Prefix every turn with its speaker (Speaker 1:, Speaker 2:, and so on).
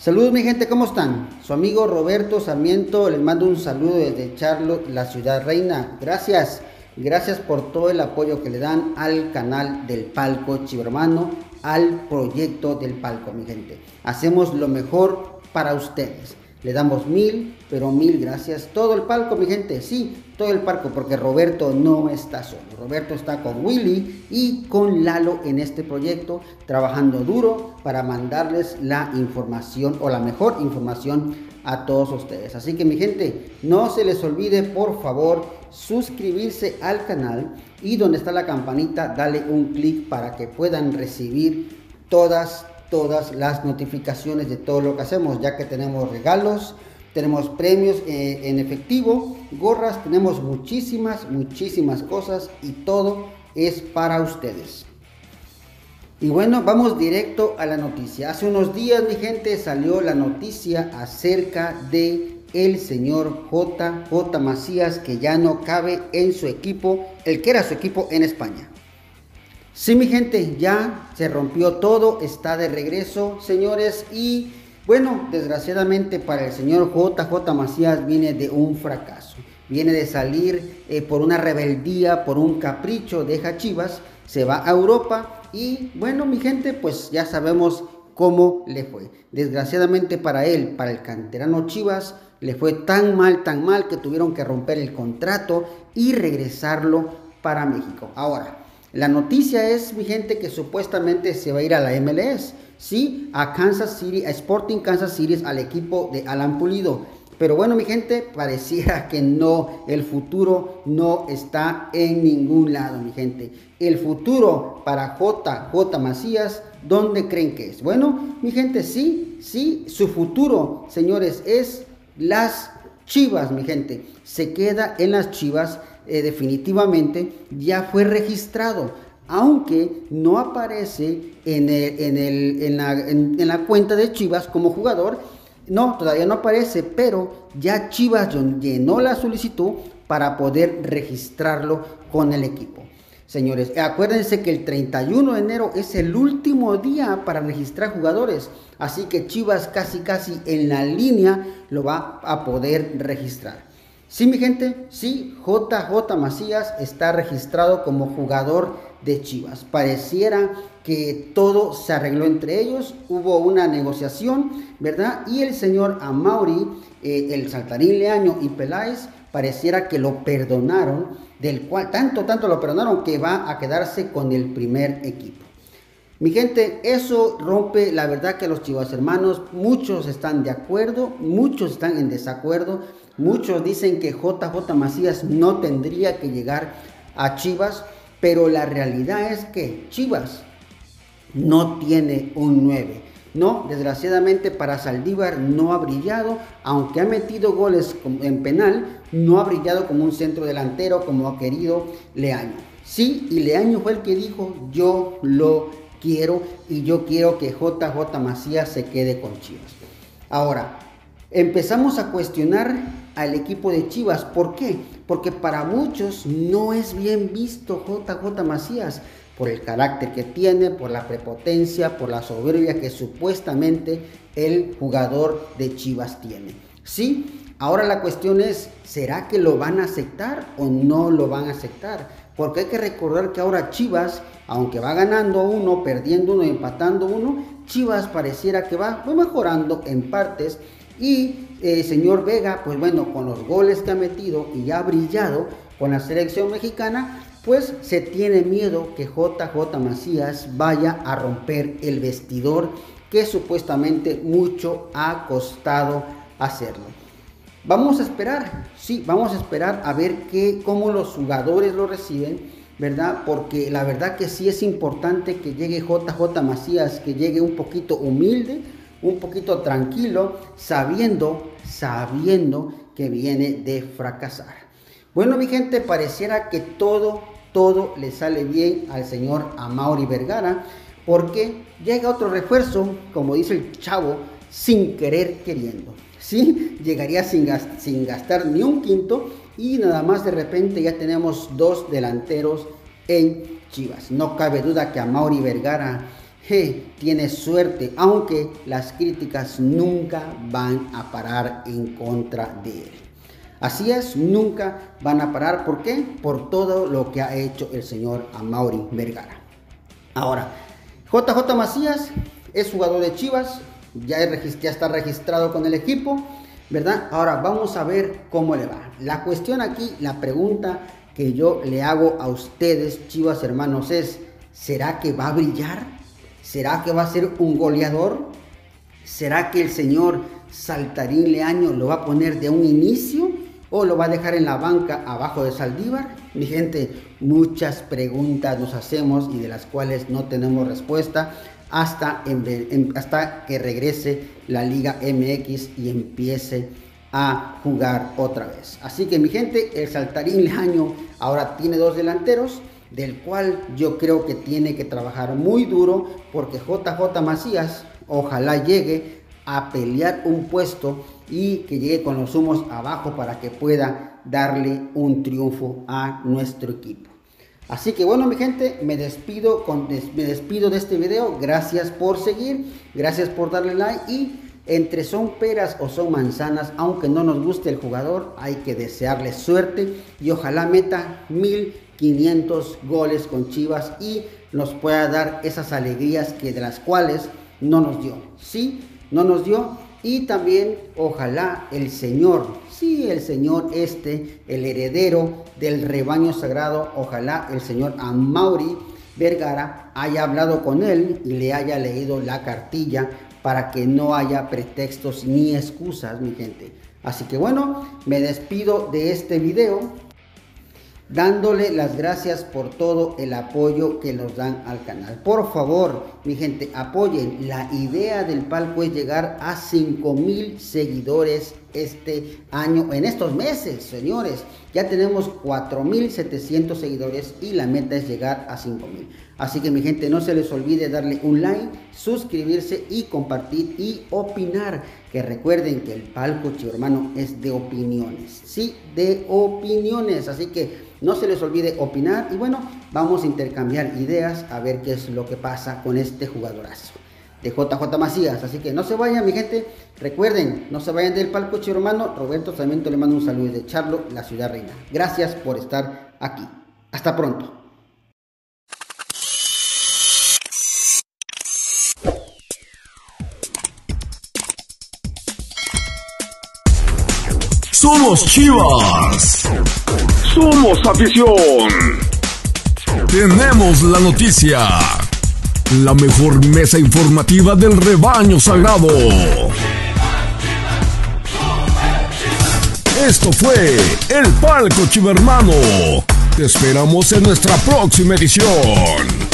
Speaker 1: Saludos mi gente, ¿cómo están? Su amigo Roberto Sarmiento les mando un saludo desde Charlotte, la ciudad reina. Gracias, gracias por todo el apoyo que le dan al canal del Palco Chivermano, al proyecto del Palco, mi gente. Hacemos lo mejor para ustedes. Le damos mil, pero mil gracias. Todo el palco, mi gente, sí, todo el palco, porque Roberto no está solo. Roberto está con Willy y con Lalo en este proyecto, trabajando duro para mandarles la información o la mejor información a todos ustedes. Así que mi gente, no se les olvide por favor suscribirse al canal y donde está la campanita, dale un clic para que puedan recibir todas todas las notificaciones de todo lo que hacemos, ya que tenemos regalos, tenemos premios eh, en efectivo, gorras, tenemos muchísimas, muchísimas cosas y todo es para ustedes. Y bueno, vamos directo a la noticia. Hace unos días, mi gente, salió la noticia acerca de el señor JJ Macías que ya no cabe en su equipo, el que era su equipo en España. Sí, mi gente, ya se rompió todo, está de regreso, señores, y bueno, desgraciadamente para el señor JJ Macías viene de un fracaso. Viene de salir eh, por una rebeldía, por un capricho, deja Chivas, se va a Europa y bueno, mi gente, pues ya sabemos cómo le fue. Desgraciadamente para él, para el canterano Chivas, le fue tan mal, tan mal que tuvieron que romper el contrato y regresarlo para México. Ahora, la noticia es, mi gente, que supuestamente se va a ir a la MLS, sí, a Kansas City, a Sporting Kansas City, al equipo de Alan Pulido. Pero bueno, mi gente, pareciera que no, el futuro no está en ningún lado, mi gente. El futuro para JJ Macías, ¿dónde creen que es? Bueno, mi gente, sí, sí, su futuro, señores, es las Chivas, mi gente. Se queda en las Chivas eh, definitivamente ya fue registrado, aunque no aparece en, en, la, en, la, cuenta de Chivas como jugador. No, todavía no aparece, pero ya Chivas llenó la solicitud para poder registrarlo con el equipo. Señores, acuérdense que el 31 de enero es el último día para registrar jugadores, así que Chivas casi casi en la línea lo va a poder registrar. Sí, mi gente, sí, JJ Macías está registrado como jugador de Chivas. Pareciera que todo se arregló entre ellos, hubo una negociación, ¿verdad? Y el señor Amauri, eh, el Saltarín Leaño y Peláez, pareciera que lo perdonaron, del cual tanto, tanto lo perdonaron que va a quedarse con el primer equipo. Mi gente, eso rompe la verdad que los chivas hermanos, muchos están de acuerdo, muchos están en desacuerdo, muchos dicen que JJ Macías no tendría que llegar a Chivas, pero la realidad es que Chivas no tiene un 9. No, desgraciadamente para Saldívar no ha brillado, aunque ha metido goles en penal, no ha brillado como un centro delantero como ha querido Leaño. Sí, y Leaño fue el que dijo, yo lo quiero y yo quiero que JJ Macías se quede con Chivas. Ahora, empezamos a cuestionar al equipo de Chivas. ¿Por qué? Porque para muchos no es bien visto JJ Macías por el carácter que tiene, por la prepotencia, por la soberbia que supuestamente el jugador de Chivas tiene. Sí, ahora la cuestión es, ¿será que lo van a aceptar o no lo van a aceptar? Porque hay que recordar que ahora Chivas aunque va ganando uno, perdiendo uno, empatando uno, Chivas pareciera que va, mejorando en partes. Y el eh, señor Vega, pues bueno, con los goles que ha metido y ha brillado con la selección mexicana, pues se tiene miedo que JJ Macías vaya a romper el vestidor que supuestamente mucho ha costado hacerlo. Vamos a esperar, sí, vamos a esperar a ver qué, cómo los jugadores lo reciben ¿verdad? Porque la verdad que sí es importante que llegue JJ Macías, que llegue un poquito humilde, un poquito tranquilo, sabiendo, sabiendo que viene de fracasar. Bueno, mi gente, pareciera que todo, todo le sale bien al señor Amauri Vergara, porque llega otro refuerzo, como dice el chavo, sin querer queriendo. ¿Sí? Llegaría sin, sin gastar ni un quinto y nada más de repente ya tenemos dos delanteros en Chivas. No cabe duda que a Mauri Vergara tiene suerte, aunque las críticas nunca van a parar en contra de él. Así es, nunca van a parar. ¿Por qué? Por todo lo que ha hecho el señor Amaury Vergara. Ahora, JJ Macías es jugador de Chivas, ya, está registrado con el equipo, ¿verdad? Ahora vamos a ver cómo le va. La cuestión aquí, la pregunta que yo le hago a ustedes, Chivas hermanos, es, ¿será que va a brillar? ¿Será que va a ser un goleador? ¿Será que el señor Saltarín Leaño lo va a poner de un inicio? o lo va a dejar en la banca abajo de Saldívar? Mi gente, muchas preguntas nos hacemos y de las cuales no tenemos respuesta hasta, que regrese la Liga MX y empiece a jugar otra vez. Así que mi gente, el Saltarín Leaño ahora tiene dos delanteros, del cual yo creo que tiene que trabajar muy duro porque JJ Macías ojalá llegue a pelear un puesto y que llegue con los humos abajo para que pueda darle un triunfo a nuestro equipo. Así que bueno mi gente, me despido, con, me despido de este video. Gracias por seguir, gracias por darle like y entre son peras o son manzanas, aunque no nos guste el jugador, hay que desearle suerte y ojalá meta 1500 goles con Chivas y nos pueda dar esas alegrías que de las cuales no nos dio. Sí, no nos dio y también ojalá el Señor, sí, el Señor este, el heredero del rebaño sagrado, ojalá el Señor Amauri Vergara haya hablado con él y le haya leído la cartilla para que no haya pretextos ni excusas, mi gente. Así que bueno, me despido de este video dándole las gracias por todo el apoyo que nos dan al canal. Por favor, mi gente, apoyen. La idea del palco es llegar a 5 mil seguidores este año, en estos meses, señores. Ya tenemos 4.700 seguidores y la meta es llegar a 5.000. Así que mi gente, no se les olvide darle un like, suscribirse y compartir y opinar. Que recuerden que el palco, chivo hermano, es de opiniones. Sí, de opiniones. Así que no se les olvide opinar y bueno, vamos a intercambiar ideas a ver qué es lo que pasa con este jugadorazo de JJ Macías. Así que no se vayan, mi gente. Recuerden, no se vayan del palco, chivo hermano. Roberto Sarmiento le mando un saludo de Charlo, la ciudad reina. Gracias por estar aquí. Hasta pronto.
Speaker 2: Somos Chivas. Somos afición. Tenemos la noticia. La mejor mesa informativa del rebaño sagrado. Esto fue El Palco Chivermano. Te esperamos en nuestra próxima edición.